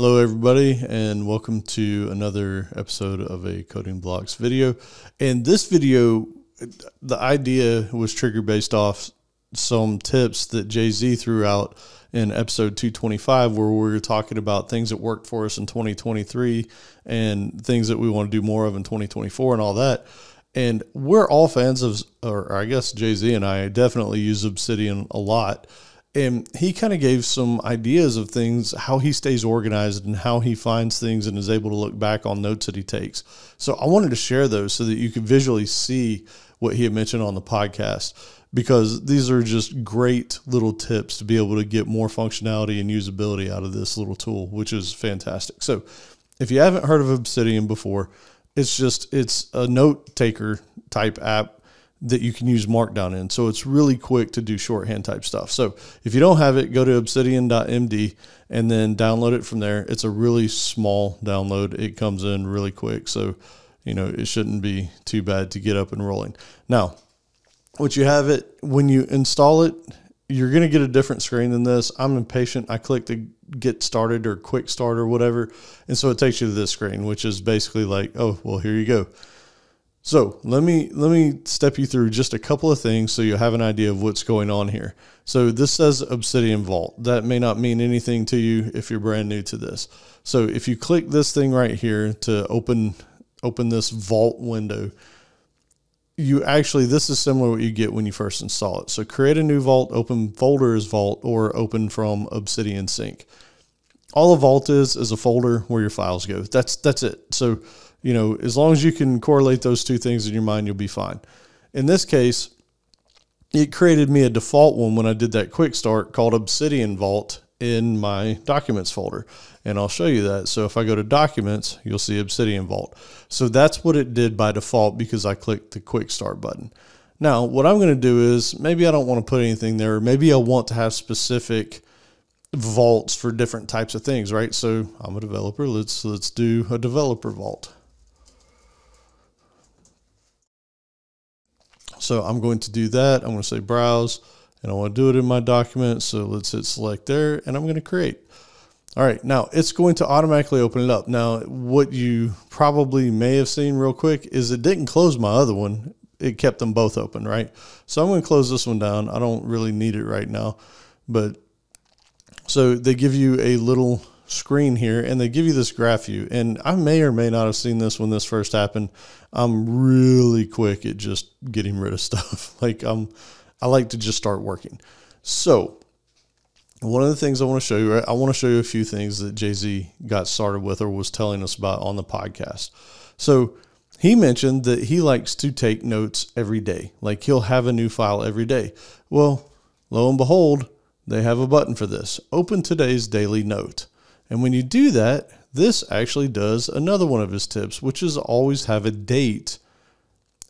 Hello, everybody, and welcome to another episode of a Coding Blocks video. And this video, the idea was triggered based off some tips that Jay Z threw out in episode 225, where we were talking about things that worked for us in 2023 and things that we want to do more of in 2024 and all that. And we're all fans of, or I guess Jay Z and I definitely use Obsidian a lot and he kind of gave some ideas of things how he stays organized and how he finds things and is able to look back on notes that he takes. So i wanted to share those so that you could visually see what he had mentioned on the podcast because these are just great little tips to be able to get more functionality and usability out of this little tool which is fantastic. So if you haven't heard of obsidian before it's just it's a note taker type app that you can use Markdown in. So it's really quick to do shorthand type stuff. So if you don't have it, go to obsidian.md and then download it from there. It's a really small download. It comes in really quick. So, you know, it shouldn't be too bad to get up and rolling. Now, once you have it, when you install it, you're going to get a different screen than this. I'm impatient. I click the get started or quick start or whatever. And so it takes you to this screen, which is basically like, oh, well, here you go. So let me let me step you through just a couple of things so you have an idea of what's going on here. So this says Obsidian Vault. That may not mean anything to you if you're brand new to this. So if you click this thing right here to open open this vault window, you actually this is similar to what you get when you first install it. So create a new vault, open folder as vault, or open from Obsidian Sync. All a vault is is a folder where your files go. That's that's it. So you know, as long as you can correlate those two things in your mind, you'll be fine. In this case, it created me a default one when I did that quick start called Obsidian Vault in my documents folder. And I'll show you that. So if I go to documents, you'll see Obsidian Vault. So that's what it did by default because I clicked the quick start button. Now, what I'm going to do is maybe I don't want to put anything there. Maybe I want to have specific vaults for different types of things, right? So I'm a developer. Let's let's do a developer vault. So I'm going to do that. I'm going to say browse and I want to do it in my document. So let's hit select there and I'm going to create. All right, now it's going to automatically open it up. Now, what you probably may have seen real quick is it didn't close my other one. It kept them both open, right? So I'm going to close this one down. I don't really need it right now, but so they give you a little screen here and they give you this graph view. And I may or may not have seen this when this first happened. I'm really quick at just getting rid of stuff. like I'm, I like to just start working. So one of the things I want to show you, I want to show you a few things that Jay Z got started with or was telling us about on the podcast. So he mentioned that he likes to take notes every day. Like he'll have a new file every day. Well, lo and behold, they have a button for this. Open today's daily note. And when you do that, this actually does another one of his tips, which is always have a date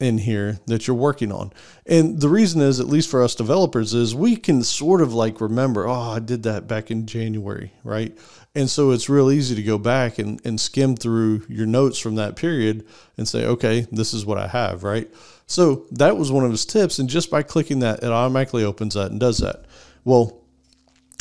in here that you're working on. And the reason is, at least for us developers, is we can sort of like remember, oh, I did that back in January, right? And so it's real easy to go back and, and skim through your notes from that period and say, okay, this is what I have, right? So that was one of his tips. And just by clicking that, it automatically opens that and does that. Well,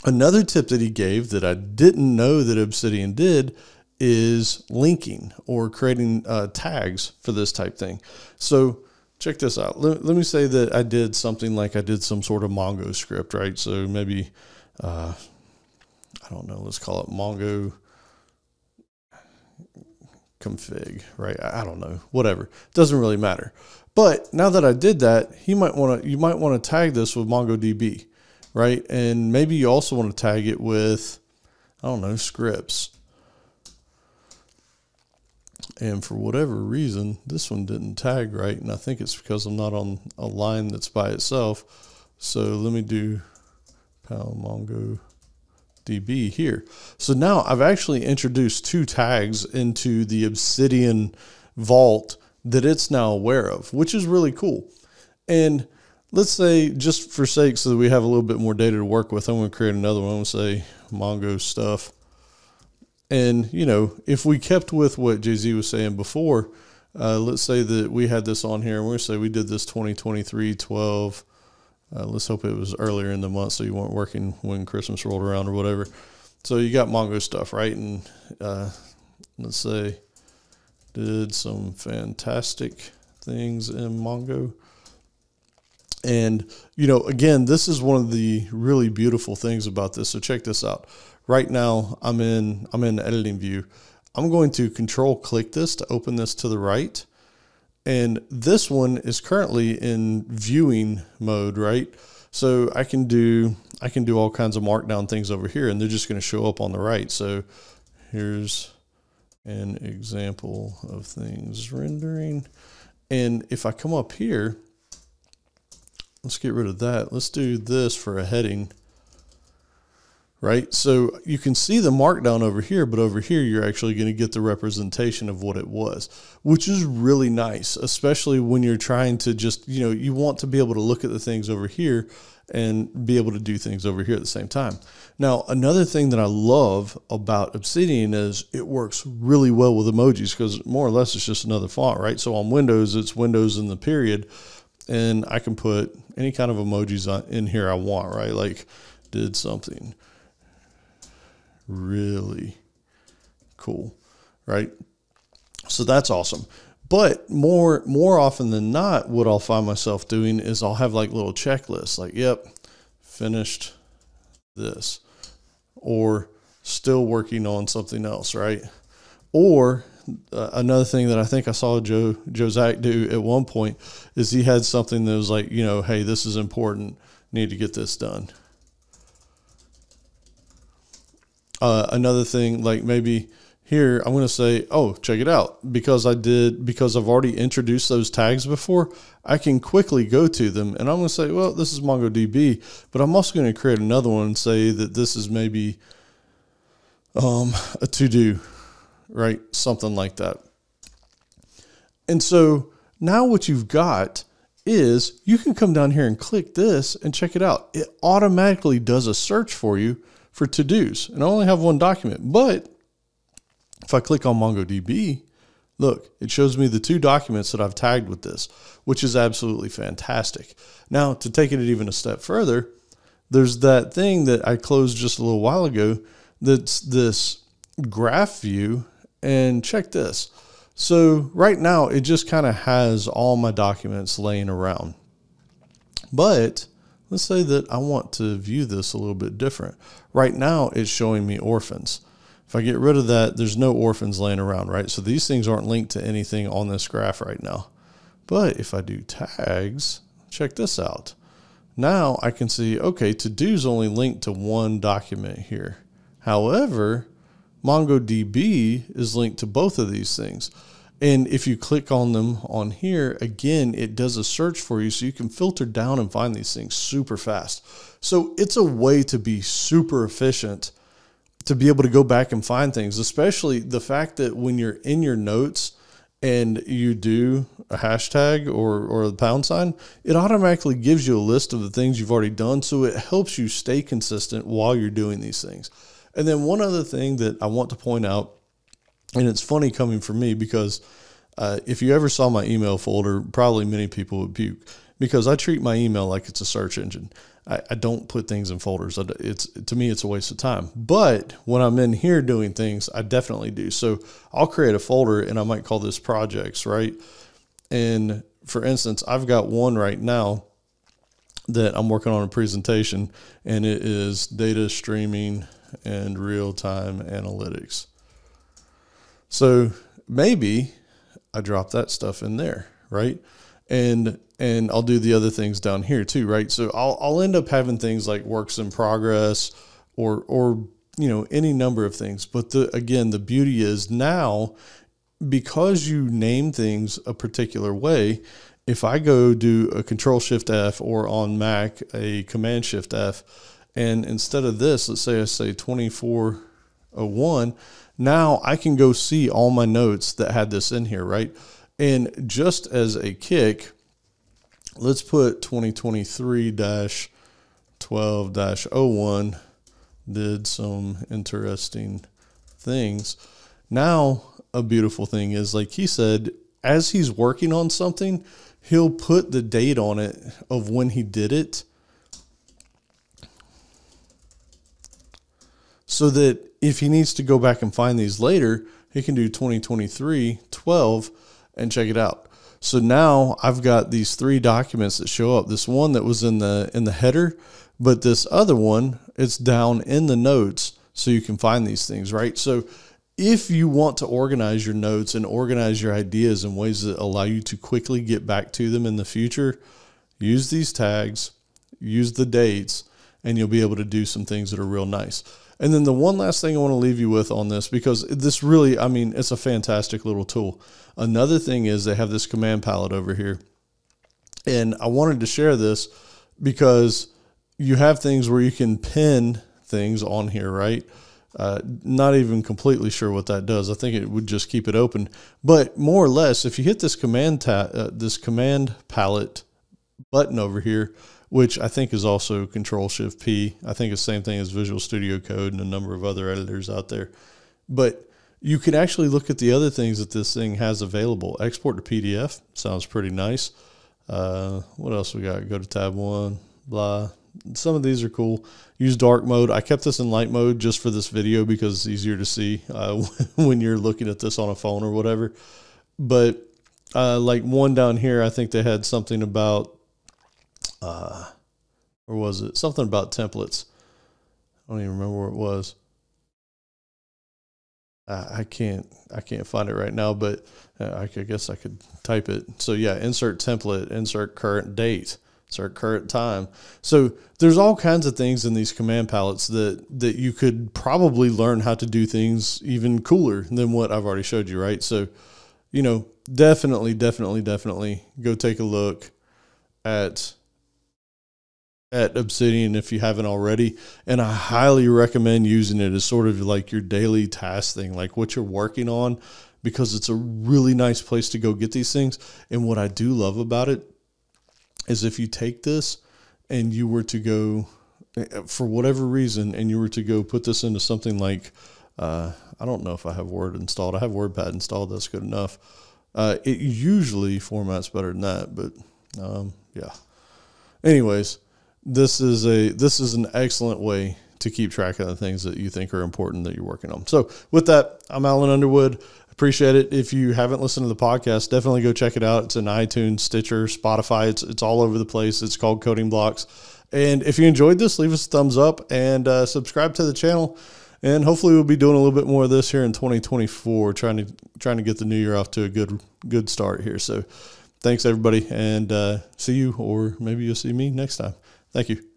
Another tip that he gave that I didn't know that Obsidian did is linking or creating uh, tags for this type thing. So check this out. Let, let, me say that I did something like I did some sort of Mongo script, right? So maybe, uh, I don't know, let's call it Mongo config, right? I, I don't know, whatever. It Doesn't really matter. But now that I did that, he might want to, you might want to tag this with MongoDB right? And maybe you also want to tag it with, I don't know, scripts. And for whatever reason, this one didn't tag right. And I think it's because I'm not on a line that's by itself. So let me do pound DB here. So now I've actually introduced two tags into the Obsidian vault that it's now aware of, which is really cool. And let's say just for sake so that we have a little bit more data to work with, I'm going to create another one. I'm going to say Mongo stuff. And, you know, if we kept with what Jay Z was saying before, uh, let's say that we had this on here and we're going to say we did this 2023 12. Uh, let's hope it was earlier in the month so you weren't working when Christmas rolled around or whatever. So you got Mongo stuff, right? And uh, let's say did some fantastic things in Mongo. And, you know, again, this is one of the really beautiful things about this. So check this out. Right now I'm in I'm in editing view. I'm going to control click this to open this to the right. And this one is currently in viewing mode, right? So I can do I can do all kinds of markdown things over here and they're just going to show up on the right. So here's an example of things rendering. And if I come up here, let's get rid of that. Let's do this for a heading, right? So you can see the markdown over here, but over here, you're actually going to get the representation of what it was, which is really nice, especially when you're trying to just, you know, you want to be able to look at the things over here and be able to do things over here at the same time. Now, another thing that I love about Obsidian is it works really well with emojis because more or less it's just another font, right? So on Windows, it's Windows in the period, and I can put any kind of emojis on, in here I want, right? Like did something really cool, right? So that's awesome. But more more often than not, what I'll find myself doing is I'll have like little checklists, like, yep, finished this, or still working on something else, right? Or uh, another thing that I think I saw Joe Joe Zack do at one point is he had something that was like, you know, hey, this is important, need to get this done. Uh, another thing, like maybe here I'm going to say, oh, check it out. Because I did, because I've already introduced those tags before, I can quickly go to them and I'm going to say, well, this is MongoDB, but I'm also going to create another one and say that this is maybe um, a to do, right? Something like that. And so now what you've got is you can come down here and click this and check it out. It automatically does a search for you for to dos. And I only have one document, but if I click on MongoDB, look, it shows me the two documents that I've tagged with this, which is absolutely fantastic. Now, to take it even a step further, there's that thing that I closed just a little while ago that's this graph view. And check this. So right now, it just kind of has all my documents laying around. But let's say that I want to view this a little bit different. Right now, it's showing me orphans. If I get rid of that, there's no orphans laying around, right? So these things aren't linked to anything on this graph right now. But if I do tags, check this out. Now I can see, okay, to-do's only linked to one document here. However, MongoDB is linked to both of these things. And if you click on them on here, again, it does a search for you so you can filter down and find these things super fast. So it's a way to be super efficient to be able to go back and find things, especially the fact that when you're in your notes and you do a hashtag or, or the pound sign, it automatically gives you a list of the things you've already done. So it helps you stay consistent while you're doing these things. And then one other thing that I want to point out, and it's funny coming from me because uh, if you ever saw my email folder, probably many people would puke because I treat my email like it's a search engine. I, I don't put things in folders. It's to me, it's a waste of time. But when I'm in here doing things, I definitely do. So I'll create a folder and I might call this projects, right? And for instance, I've got one right now that I'm working on a presentation, and it is data streaming and real time analytics. So maybe I drop that stuff in there, right? And and I'll do the other things down here too, right? So I'll I'll end up having things like works in progress or or you know any number of things. But the again, the beauty is now because you name things a particular way, if I go do a control shift F or on Mac a command shift F and instead of this, let's say I say 2401, now I can go see all my notes that had this in here, right? And just as a kick, let's put 2023 12 01 did some interesting things. Now, a beautiful thing is, like he said, as he's working on something, he'll put the date on it of when he did it. So that if he needs to go back and find these later, he can do 2023 12 and check it out. So now I've got these three documents that show up. This one that was in the in the header, but this other one it's down in the notes so you can find these things, right? So if you want to organize your notes and organize your ideas in ways that allow you to quickly get back to them in the future, use these tags, use the dates, and you'll be able to do some things that are real nice. And then the one last thing I want to leave you with on this, because this really, I mean, it's a fantastic little tool. Another thing is they have this command palette over here. And I wanted to share this because you have things where you can pin things on here, right? Uh, not even completely sure what that does. I think it would just keep it open. But more or less, if you hit this command uh, this command palette button over here, which I think is also Control Shift P. I think it's the same thing as Visual Studio Code and a number of other editors out there. But you can actually look at the other things that this thing has available. Export to PDF sounds pretty nice. Uh, what else we got? Go to tab one, blah. Some of these are cool. Use dark mode. I kept this in light mode just for this video because it's easier to see uh, when you're looking at this on a phone or whatever. But uh, like one down here, I think they had something about uh, or was it something about templates? I don't even remember where it was. I can't I can't find it right now, but uh, I guess I could type it. So yeah, insert template, insert current date, insert current time. So there's all kinds of things in these command palettes that that you could probably learn how to do things even cooler than what I've already showed you, right? So, you know, definitely, definitely, definitely go take a look at at Obsidian if you haven't already. And I highly recommend using it as sort of like your daily task thing, like what you're working on, because it's a really nice place to go get these things. And what I do love about it is if you take this and you were to go, for whatever reason, and you were to go put this into something like, uh, I don't know if I have Word installed. I have WordPad installed. That's good enough. Uh, it usually formats better than that, but um, yeah. Anyways, this is a this is an excellent way to keep track of the things that you think are important that you're working on. So with that, I'm Allen Underwood. Appreciate it. If you haven't listened to the podcast, definitely go check it out. It's in iTunes, Stitcher, Spotify. It's it's all over the place. It's called Coding Blocks. And if you enjoyed this, leave us a thumbs up and uh, subscribe to the channel. And hopefully, we'll be doing a little bit more of this here in 2024, trying to trying to get the new year off to a good good start here. So, thanks everybody, and uh, see you, or maybe you'll see me next time. Thank you.